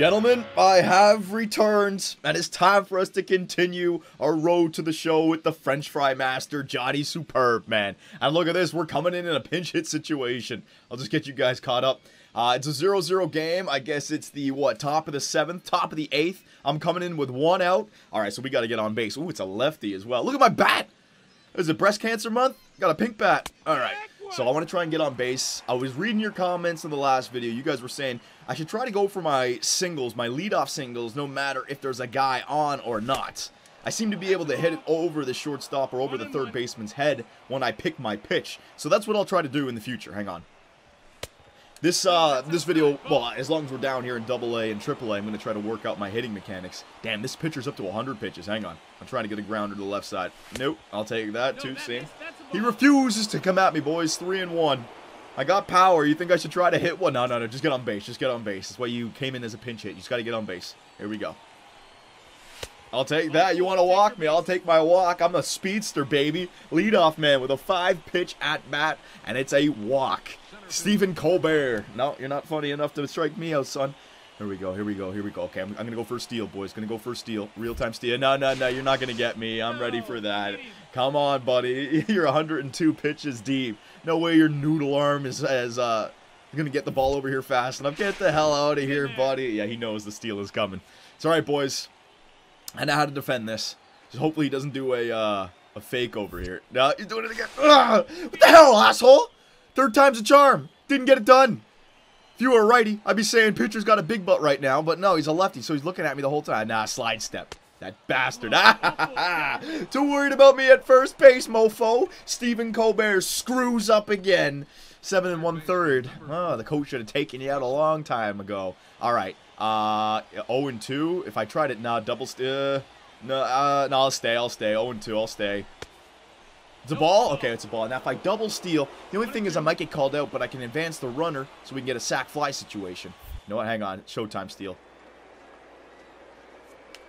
Gentlemen, I have returned, and it's time for us to continue our road to the show with the French fry master, Johnny Superb, man. And look at this, we're coming in in a pinch hit situation. I'll just get you guys caught up. Uh, it's a 0-0 game. I guess it's the, what, top of the 7th, top of the 8th. I'm coming in with one out. All right, so we got to get on base. Ooh, it's a lefty as well. Look at my bat. Is it breast cancer month? Got a pink bat. All right. So I want to try and get on base. I was reading your comments in the last video. You guys were saying I should try to go for my singles, my leadoff singles, no matter if there's a guy on or not. I seem to be able to hit it over the shortstop or over the third baseman's head when I pick my pitch. So that's what I'll try to do in the future. Hang on. This uh, this video, well, as long as we're down here in Double A and Triple A, I'm going to try to work out my hitting mechanics. Damn, this pitcher's up to 100 pitches. Hang on. I'm trying to get a grounder to the left side. Nope, I'll take that too. See? He refuses to come at me, boys. Three and one. I got power. You think I should try to hit one? No, no, no. Just get on base. Just get on base. That's why you came in as a pinch hit. You just got to get on base. Here we go. I'll take that. You want to walk me? I'll take my walk. I'm a speedster, baby. Leadoff man with a five-pitch at-bat, and it's a walk. Stephen Colbert. No, you're not funny enough to strike me out, son. Here we go, here we go, here we go. Okay, I'm, I'm going to go for a steal, boys. Going to go for a steal. Real-time steal. No, no, no, you're not going to get me. I'm ready for that. Come on, buddy. You're 102 pitches deep. No way your noodle arm is as, uh, going to get the ball over here fast enough. Get the hell out of here, buddy. Yeah, he knows the steal is coming. It's all right, boys. I know how to defend this. Just hopefully he doesn't do a, uh, a fake over here. No, he's doing it again. Ugh! What the hell, asshole? Third time's a charm. Didn't get it done. If you were a righty, I'd be saying pitcher's got a big butt right now, but no, he's a lefty, so he's looking at me the whole time. Nah, slide step. That bastard. Too worried about me at first base, mofo. Stephen Colbert screws up again. Seven and one third. Oh, the coach should have taken you out a long time ago. All right. Uh, 0 and 2. If I tried it, nah, double. Uh, no, uh, no, I'll stay. I'll stay. 0 and 2. I'll stay. It's a ball? Okay, it's a ball. Now, if I double steal, the only thing is I might get called out, but I can advance the runner so we can get a sac fly situation. You know what? Hang on. Showtime steal.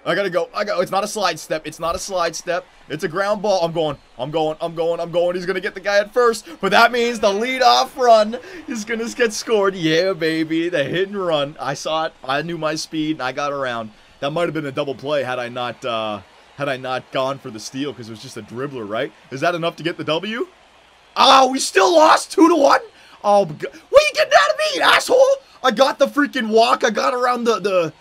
I gotta go. I go. It's not a slide step. It's not a slide step. It's a ground ball. I'm going. I'm going. I'm going. I'm going. He's gonna get the guy at first. But that means the lead-off run is gonna get scored. Yeah, baby. The hit and run. I saw it. I knew my speed, and I got around. That might have been a double play had I not uh, had I not gone for the steal because it was just a dribbler, right? Is that enough to get the W? Oh, we still lost two to one. Oh, what are you getting out of me, asshole? I got the freaking walk. I got around the the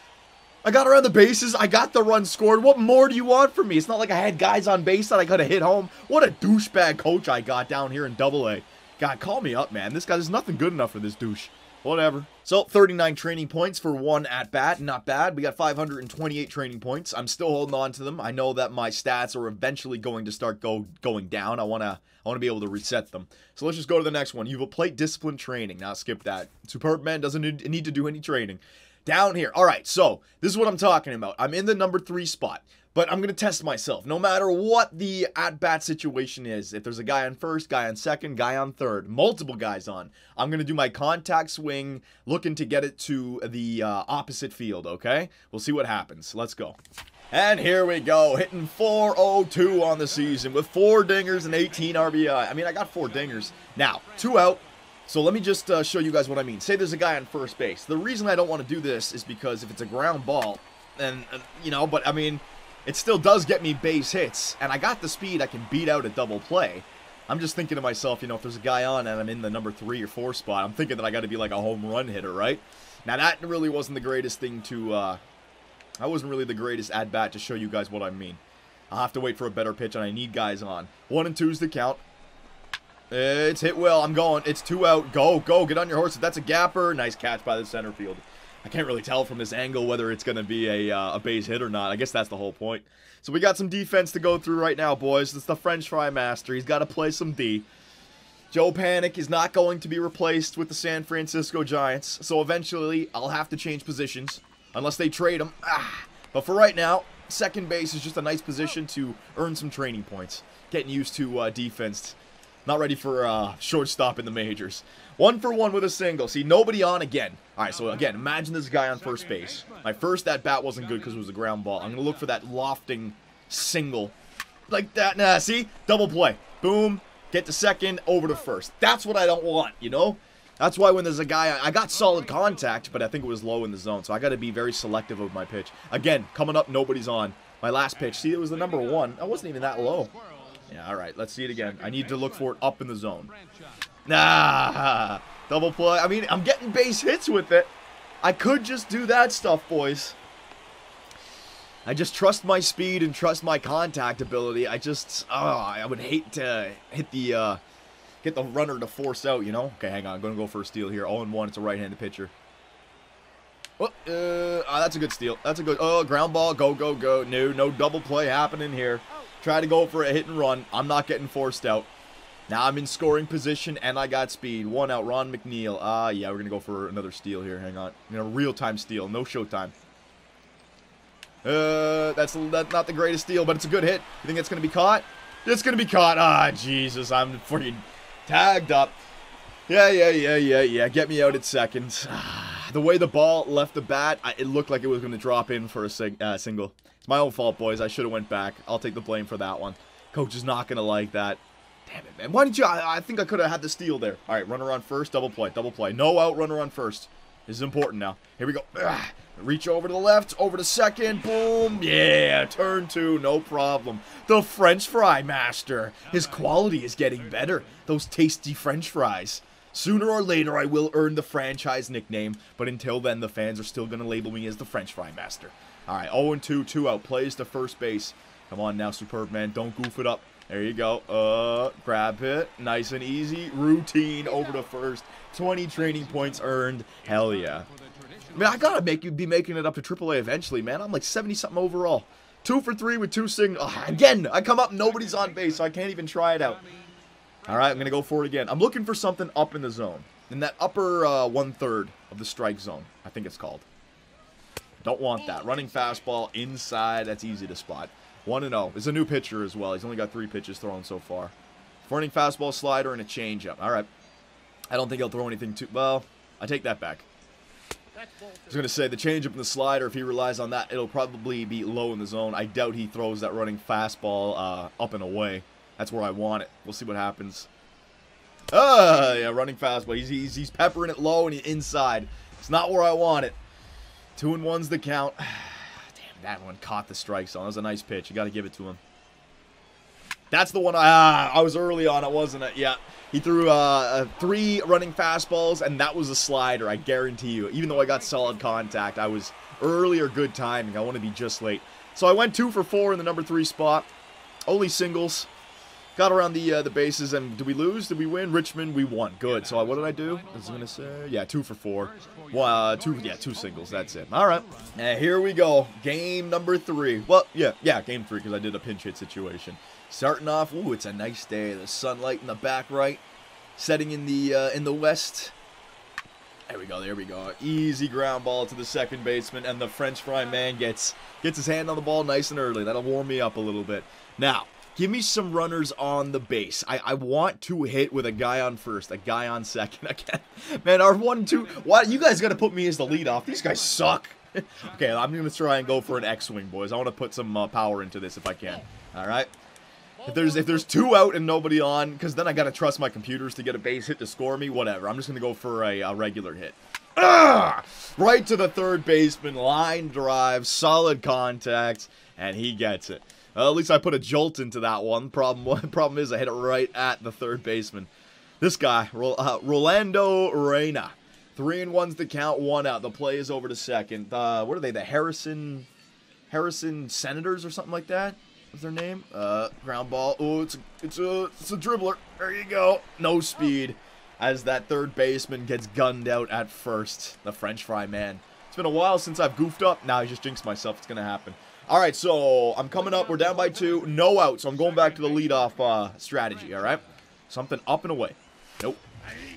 I got around the bases. I got the run scored. What more do you want from me? It's not like I had guys on base that I could have hit home. What a douchebag coach I got down here in Double A. God, call me up, man. This guy is nothing good enough for this douche. Whatever. So, 39 training points for one at-bat. Not bad. We got 528 training points. I'm still holding on to them. I know that my stats are eventually going to start go going down. I want to I want to be able to reset them. So let's just go to the next one. You've a plate discipline training. Now skip that. Superb man doesn't need to do any training down here. All right, so this is what I'm talking about. I'm in the number three spot, but I'm going to test myself. No matter what the at-bat situation is, if there's a guy on first, guy on second, guy on third, multiple guys on, I'm going to do my contact swing, looking to get it to the uh, opposite field, okay? We'll see what happens. Let's go. And here we go, hitting 402 on the season with four dingers and 18 RBI. I mean, I got four dingers. Now, two out, so let me just uh, show you guys what I mean. Say there's a guy on first base. The reason I don't want to do this is because if it's a ground ball, and, uh, you know, but I mean, it still does get me base hits. And I got the speed, I can beat out a double play. I'm just thinking to myself, you know, if there's a guy on and I'm in the number three or four spot, I'm thinking that I got to be like a home run hitter, right? Now, that really wasn't the greatest thing to, uh, that wasn't really the greatest at-bat to show you guys what I mean. I'll have to wait for a better pitch, and I need guys on. One and two's the count. It's hit well. I'm going. It's two out. Go, go. Get on your horse. That's a gapper. Nice catch by the center field. I can't really tell from this angle whether it's going to be a, uh, a base hit or not. I guess that's the whole point. So we got some defense to go through right now, boys. It's the French fry master. He's got to play some D. Joe Panik is not going to be replaced with the San Francisco Giants. So eventually, I'll have to change positions. Unless they trade him. Ah. But for right now, second base is just a nice position to earn some training points. Getting used to uh, defense not ready for uh, shortstop in the majors. One for one with a single. See, nobody on again. All right, so again, imagine this guy on first base. My first at-bat wasn't good because it was a ground ball. I'm going to look for that lofting single. Like that. Nah, see? Double play. Boom. Get to second, over to first. That's what I don't want, you know? That's why when there's a guy, I got solid contact, but I think it was low in the zone. So I got to be very selective of my pitch. Again, coming up, nobody's on. My last pitch, see, it was the number one. I wasn't even that low. Yeah, all right, let's see it again. I need to look for it up in the zone. Nah, double play. I mean, I'm getting base hits with it. I could just do that stuff, boys. I just trust my speed and trust my contact ability. I just, oh, I would hate to hit the, uh, get the runner to force out, you know? Okay, hang on. I'm going to go for a steal here. 0-1. It's a right-handed pitcher. Oh, uh, oh, that's a good steal. That's a good, oh, ground ball. Go, go, go. No, no double play happening here. Try to go for a hit and run. I'm not getting forced out. Now I'm in scoring position and I got speed. One out, Ron McNeil. Ah, uh, yeah, we're going to go for another steal here. Hang on. You know, real-time steal. No showtime. Uh, that's, not the greatest steal, but it's a good hit. You think it's going to be caught? It's going to be caught. Ah, Jesus. I'm freaking tagged up. Yeah, yeah, yeah, yeah, yeah. Get me out at seconds. the way the ball left the bat, I, it looked like it was going to drop in for a sing, uh, single. It's my own fault, boys. I should have went back. I'll take the blame for that one. Coach is not going to like that. Damn it, man. Why didn't you? I, I think I could have had the steal there. All right, runner on first, double play, double play. No out, runner on first. This is important now. Here we go. Ugh. Reach over to the left, over to second. Boom. Yeah, turn two, no problem. The French fry master. His quality is getting better. Those tasty French fries. Sooner or later, I will earn the franchise nickname, but until then, the fans are still going to label me as the French fry master. All right, 0-2, two out. Plays to first base. Come on now, superb man. Don't goof it up. There you go. Uh, grab it. Nice and easy. Routine over to first. 20 training points earned. Hell yeah. I mean, I gotta make you be making it up to AAA eventually, man. I'm like 70-something overall. Two for three with two sing. Oh, again, I come up, nobody's on base, so I can't even try it out. All right, I'm going to go for it again. I'm looking for something up in the zone. In that upper uh, one-third of the strike zone, I think it's called. Don't want that. Running fastball inside, that's easy to spot. 1 0. Is a new pitcher as well. He's only got three pitches thrown so far. Running fastball, slider, and a changeup. All right. I don't think he'll throw anything too. Well, I take that back. I was going to say the changeup and the slider, if he relies on that, it'll probably be low in the zone. I doubt he throws that running fastball uh, up and away. That's where I want it. We'll see what happens. Ah, yeah, running fastball. He's, he's, he's peppering it low and inside. It's not where I want it. Two and one's the count. Damn, that one caught the strike zone. That was a nice pitch. You got to give it to him. That's the one I, ah, I was early on it, wasn't it? Yeah. He threw uh, uh, three running fastballs, and that was a slider, I guarantee you. Even though I got solid contact, I was early or good timing. I want to be just late. So I went two for four in the number three spot. Only singles. Got around the uh, the bases, and did we lose? Did we win? Richmond, we won. Good. So what did I do? I was gonna say, yeah, two for four. Well, uh, two, yeah, two singles. That's it. All right. And here we go. Game number three. Well, yeah, yeah, game three because I did a pinch hit situation. Starting off. Ooh, it's a nice day. The sunlight in the back right, setting in the uh, in the west. There we go, there we go. Easy ground ball to the second baseman, and the French fry man gets gets his hand on the ball nice and early. That'll warm me up a little bit. Now, Give me some runners on the base. I, I want to hit with a guy on first, a guy on second. Again, man, our one, two. Why you guys got to put me as the leadoff? These guys suck. okay, I'm gonna try and go for an X-swing, boys. I want to put some uh, power into this if I can. All right. If there's if there's two out and nobody on, because then I gotta trust my computers to get a base hit to score me. Whatever. I'm just gonna go for a, a regular hit. Ah! Right to the third baseman, line drive, solid contact, and he gets it. Well, at least I put a jolt into that one. Problem problem is I hit it right at the third baseman. This guy, uh, Rolando Reyna. Three and one's the count, one out. The play is over to second. Uh, what are they? The Harrison Harrison Senators or something like that? What's their name? Uh, ground ball. Oh, it's a, it's a it's a dribbler. There you go. No speed. As that third baseman gets gunned out at first. The French fry man. It's been a while since I've goofed up. Now I just jinxed myself. It's gonna happen. All right, so I'm coming up. We're down by two. No out, so I'm going back to the leadoff uh, strategy, all right? Something up and away. Nope.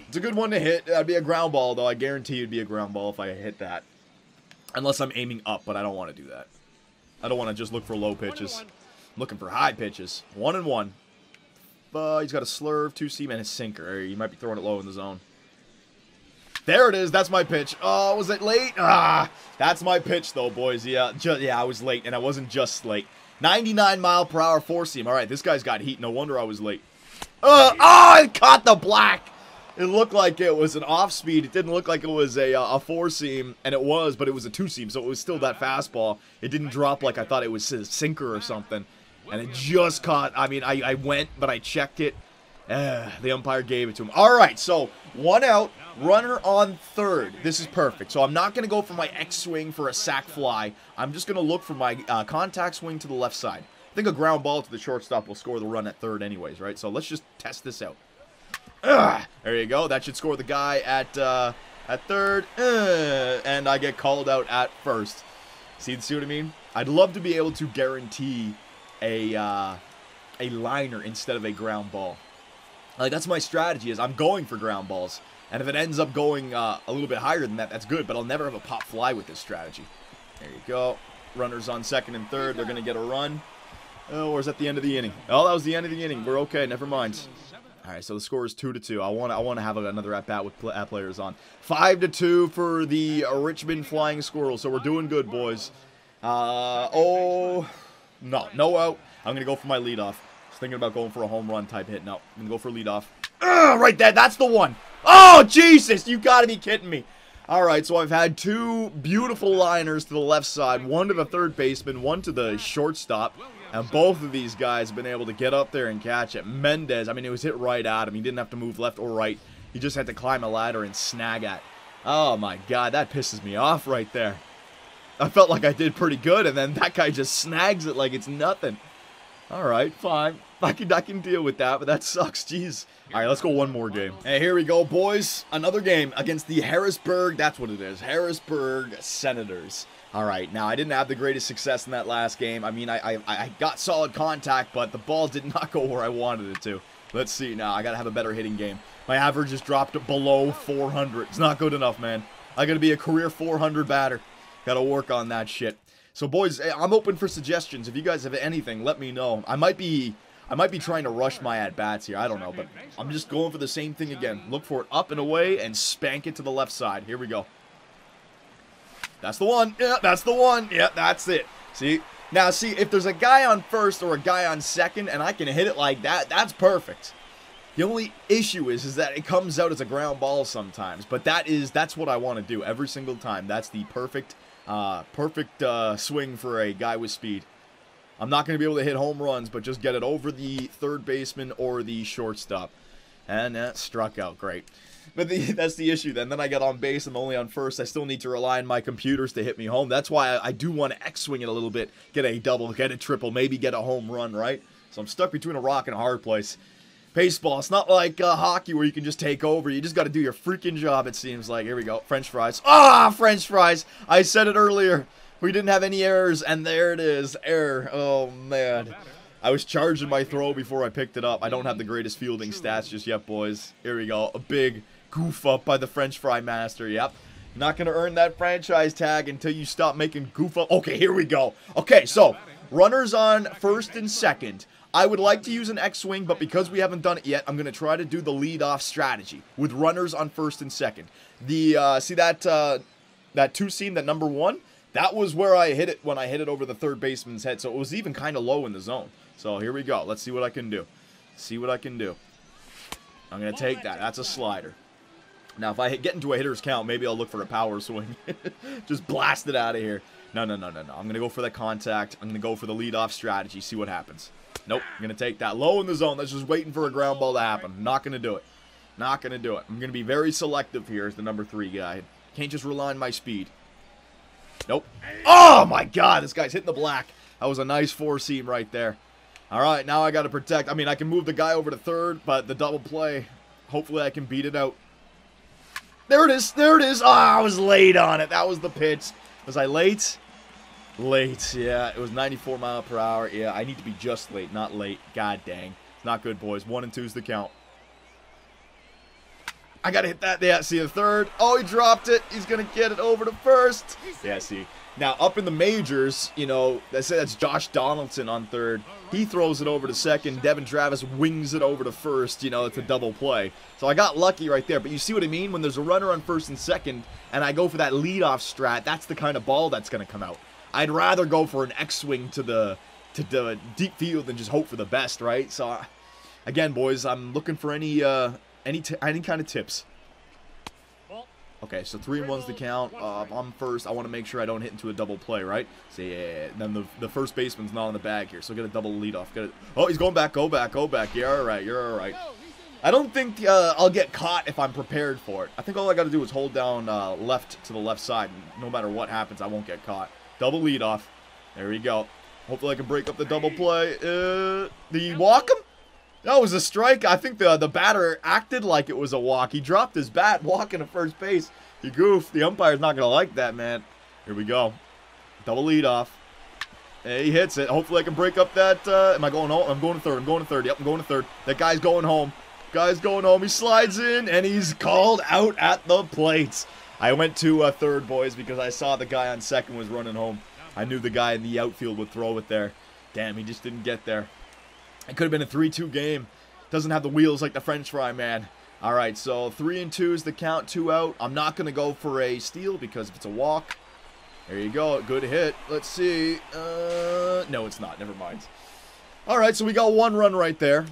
It's a good one to hit. That'd be a ground ball, though. I guarantee it'd be a ground ball if I hit that. Unless I'm aiming up, but I don't want to do that. I don't want to just look for low pitches. I'm looking for high pitches. One and one. Uh, he's got a slurve, two seam, and a sinker. He might be throwing it low in the zone. There it is. That's my pitch. Oh, was it late? Ah, that's my pitch, though, boys. Yeah, just, yeah, I was late, and I wasn't just late. 99 mile per hour four seam. All right, this guy's got heat. No wonder I was late. Uh, oh, I caught the black. it looked like it was an off speed. It didn't look like it was a, uh, a four seam, and it was, but it was a two seam, so it was still that fastball. It didn't drop like I thought it was a sinker or something, and it just caught. I mean, I, I went, but I checked it. Uh, the umpire gave it to him. All right, so one out, runner on third. This is perfect. So I'm not going to go for my X swing for a sac fly. I'm just going to look for my uh, contact swing to the left side. I think a ground ball to the shortstop will score the run at third anyways, right? So let's just test this out. Ugh, there you go. That should score the guy at uh, at third. Uh, and I get called out at first. See, see what I mean? I'd love to be able to guarantee a uh, a liner instead of a ground ball. Like that's my strategy is I'm going for ground balls. And if it ends up going uh, a little bit higher than that, that's good. But I'll never have a pop fly with this strategy. There you go. Runners on second and third. They're going to get a run. Oh, or is that the end of the inning? Oh, that was the end of the inning. We're okay. Never mind. All right, so the score is two to two. I want I want to have another at bat with pl at players on. Five to two for the Richmond Flying Squirrels. So we're doing good, boys. Uh oh, no, no out. I'm gonna go for my leadoff. Thinking about going for a home run type hit. No, I'm gonna go for leadoff. Ugh, right there, that's the one. Oh Jesus, you gotta be kidding me. All right, so I've had two beautiful liners to the left side, one to the third baseman, one to the shortstop. And both of these guys have been able to get up there and catch it. Mendez, I mean, it was hit right at him. He didn't have to move left or right. He just had to climb a ladder and snag at. Oh, my God. That pisses me off right there. I felt like I did pretty good, and then that guy just snags it like it's nothing. All right, fine. I can, I can deal with that, but that sucks. Jeez. All right, let's go one more game. Hey, here we go, boys. Another game against the Harrisburg, that's what it is, Harrisburg Senators. All right, now I didn't have the greatest success in that last game. I mean, I, I, I got solid contact, but the ball did not go where I wanted it to. Let's see now. I got to have a better hitting game. My average has dropped below 400. It's not good enough, man. I got to be a career 400 batter. Got to work on that shit. So, boys, eh, I'm open for suggestions. If you guys have anything, let me know. I might be... I might be trying to rush my at-bats here. I don't know, but I'm just going for the same thing again. Look for it up and away and spank it to the left side. Here we go. That's the one. Yeah, that's the one. Yeah, that's it. See? Now, see, if there's a guy on first or a guy on second and I can hit it like that, that's perfect. The only issue is, is that it comes out as a ground ball sometimes. But that is, that's what I want to do every single time. That's the perfect, uh, perfect uh, swing for a guy with speed. I'm not going to be able to hit home runs, but just get it over the third baseman or the shortstop. And that struck out great. But the, that's the issue then. Then I get on base. I'm only on first. I still need to rely on my computers to hit me home. That's why I, I do want to X-swing it a little bit. Get a double, get a triple, maybe get a home run, right? So I'm stuck between a rock and a hard place. Baseball, it's not like uh, hockey where you can just take over. You just got to do your freaking job, it seems like. Here we go. French fries. Ah, French fries. I said it earlier. We didn't have any errors, and there it is. Error. Oh, man. I was charging my throw before I picked it up. I don't have the greatest fielding stats just yet, boys. Here we go. A big goof up by the French fry master. Yep. Not going to earn that franchise tag until you stop making goof up. Okay, here we go. Okay, so runners on first and second. I would like to use an X-Swing, but because we haven't done it yet, I'm going to try to do the lead-off strategy with runners on first and second. The, uh, see that, uh, that two-seam, that number one? That was where I hit it when I hit it over the third baseman's head, so it was even kind of low in the zone. So here we go. Let's see what I can do. See what I can do. I'm going to take that. That's a slider. Now, if I get into a hitter's count, maybe I'll look for a power swing. Just blast it out of here. No, no, no, no, no. I'm going to go for that contact. I'm going to go for the leadoff strategy. See what happens. Nope. I'm going to take that low in the zone. That's just waiting for a ground ball to happen. Not going to do it. Not going to do it. I'm going to be very selective here as the number three guy. Can't just rely on my speed. Nope. Oh, my God. This guy's hitting the black. That was a nice four seam right there. All right, now I got to protect. I mean, I can move the guy over to third, but the double play, hopefully I can beat it out. There it is. There it is. Oh, I was late on it. That was the pitch. Was I late? Late. Yeah, it was 94 mile per hour. Yeah, I need to be just late, not late. God dang. It's Not good, boys. One and two's the count. I got to hit that. Yeah, see the third. Oh, he dropped it. He's to get it over to first. Yeah, see. Now, up in the majors, you know, say that's Josh Donaldson on third. He throws it over to second. Devon Travis wings it over to first. You know, it's a double play. So I got lucky right there. But you see what I mean? When there's a runner on first and second, and I go for that leadoff strat, that's the kind of ball that's to come out. I'd rather go for an X-swing to the to the deep field than just hope for the best, right? So, again, boys, I'm looking for any uh, Any any kind of tips? Okay, so three and one's the count. Uh, I'm first. I want to make sure I don't hit into a double play, right? So yeah, then the the first baseman's not on the bag here, so get a double lead off. Get it. Oh, he's going back. Go back. Go back. You're all right. You're all right. I don't think uh, I'll get caught if I'm prepared for it. I think all I got to do is hold down uh, left to the left side. No matter what happens, I won't get caught. Double lead off. There we go. Hopefully I can break up the double play. Uh, did he walk? That was a strike. I think the the batter acted like it was a walk. He dropped his bat walking to first base. You goof. The umpire's not going to like that, man. Here we go. Double lead off. He hits it. Hopefully I can break up that. Uh, am I going home? I'm going to third. I'm going to third. Yep, I'm going to third. That guy's going home. Guy's going home. He slides in, and he's called out at the plate. I went to uh, third, boys, because I saw the guy on second was running home. I knew the guy in the outfield would throw it there. Damn, he just didn't get there. It could have been a 3-2 game. Doesn't have the wheels like the French fry, man. All right, so three and two is the count, two out. I'm not going to go for a steal because if it's a walk, there you go. Good hit. Let's see. Uh, no, it's not. Never mind. All right, so we got one run right there.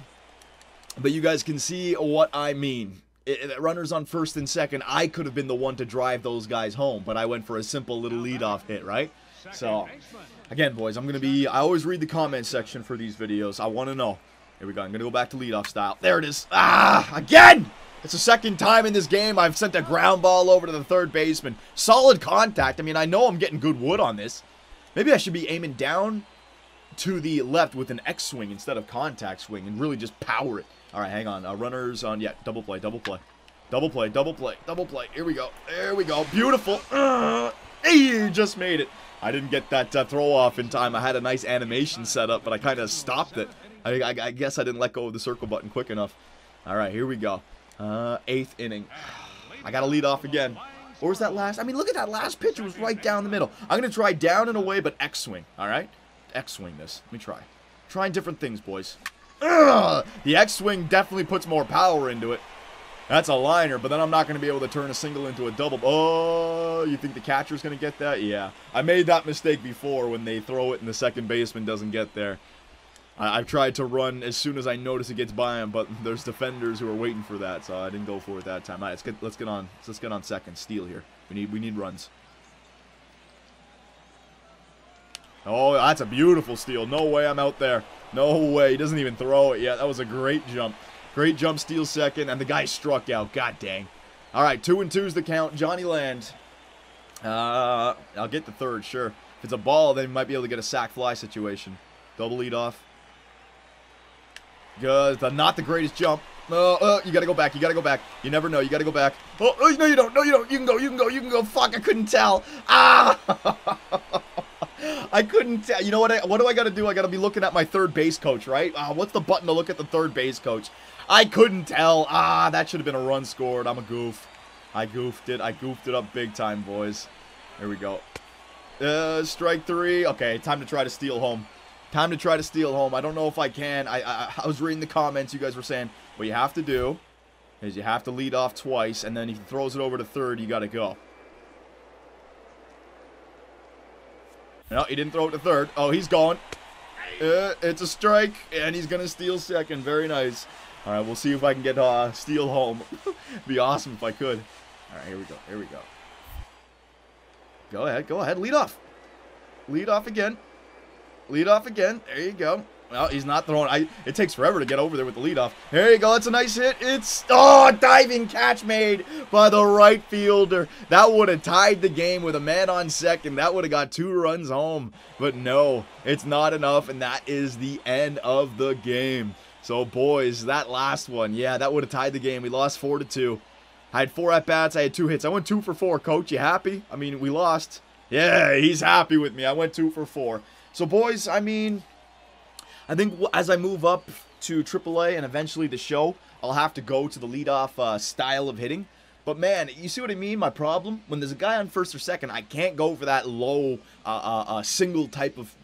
But you guys can see what I mean. It, it, runners on first and second, I could have been the one to drive those guys home, but I went for a simple little leadoff hit, right? So, again, boys, I'm going to be... I always read the comment section for these videos. I want to know. Here we go. I'm going to go back to leadoff style. There it is. Ah, again! It's the second time in this game I've sent a ground ball over to the third baseman. Solid contact. I mean, I know I'm getting good wood on this. Maybe I should be aiming down to the left with an X swing instead of contact swing and really just power it. All right, hang on. Uh, runners on, yeah, double play, double play. Double play, double play, double play. Here we go. There we go. Beautiful. Uh, hey, just made it. I didn't get that uh, throw off in time. I had a nice animation set up, but I kind of stopped it. I, I, I guess I didn't let go of the circle button quick enough. All right, here we go. Uh, eighth inning. I got to lead off again. Or was that last? I mean, look at that last pitch. It was right down the middle. I'm going to try down and away, but X swing. All right? X swing this. Let me try. Trying different things, boys. Ugh! The X swing definitely puts more power into it. That's a liner, but then I'm not going to be able to turn a single into a double. Oh, you think the catcher's going to get that? Yeah. I made that mistake before when they throw it and the second baseman doesn't get there. I, have tried to run as soon as I notice it gets by him, but there's defenders who are waiting for that, so I didn't go for it that time. All right, let's get let's get on let's get on second steal here. We need we need runs. Oh, that's a beautiful steal. No way I'm out there. No way. He doesn't even throw it yet. That was a great jump. Great jump, steal second, and the guy struck out. God dang. All right, two and two's the count. Johnny Land. Uh, I'll get the third, sure. If it's a ball, then we might be able to get a sac fly situation. Double lead off. Good. The, not the greatest jump. Oh, uh, you gotta go back. You gotta go back. You never know. You gotta go back. Oh, oh, no, you don't. No, you don't. You can go. You can go. You can go. Fuck, I couldn't tell. Ah! I couldn't tell. You know what? I, what do I gotta do? I gotta be looking at my third base coach, right? Uh, what's the button to look at the third base coach? I couldn't tell. Ah, that should have been a run scored. I'm a goof. I goofed it. I goofed it up big time, boys. Here we go. Uh, strike three. Okay, time to try to steal home. Time to try to steal home. I don't know if I can. I, I, I was reading the comments. You guys were saying what you have to do is you have to lead off twice, and then if he throws it over to third, you got to go. No, he didn't throw it to third. Oh, he's. Uh, it's a strike, and he's going to steal second. Very nice. All right, we'll see if I can get uh, steal home. Be awesome if I could. All right, here we go. Here we go. Go ahead. Go ahead. Lead off. Lead off again. Lead off again. There you go. Well, he's not throwing. I. It takes forever to get over there with the lead off. There you go. That's a nice hit. It's oh, diving catch made by the right fielder. That would have tied the game with a man on second. That would have got two runs home. But no, it's not enough, and that is the end of the game. So boys, that last one, yeah, that would have tied the game. We lost four to two. I had four at bats. I had two hits. I went two for four. Coach, you happy? I mean, we lost. Yeah, he's happy with me. I went two for four. So, boys, I mean, I think as I move up to AAA and eventually the show, I'll have to go to the leadoff uh, style of hitting. But man, you see what I mean? My problem when there's a guy on first or second, I can't go for that low uh, uh, uh single type of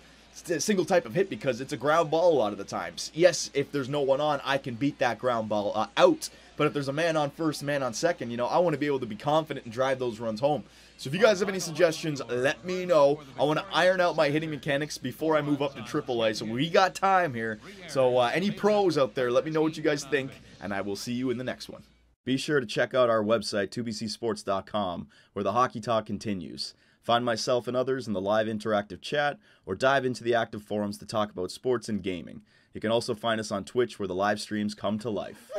single type of hit because it's a ground ball a lot of the times. Yes, if there's no one on, I can beat that ground ball uh, out. But if there's a man on first, man on second, you know, I want to be able to be confident and drive those runs home. So if you guys have any suggestions, let me know. I want to iron out my hitting mechanics before I move up to AAA. So we got time here. So uh, any pros out there, let me know what you guys think, and I will see you in the next one. Be sure to check out our website, 2bcsports.com, where the hockey talk continues. Find myself and others in the live interactive chat, or dive into the active forums to talk about sports and gaming. You can also find us on Twitch, where the live streams come to life.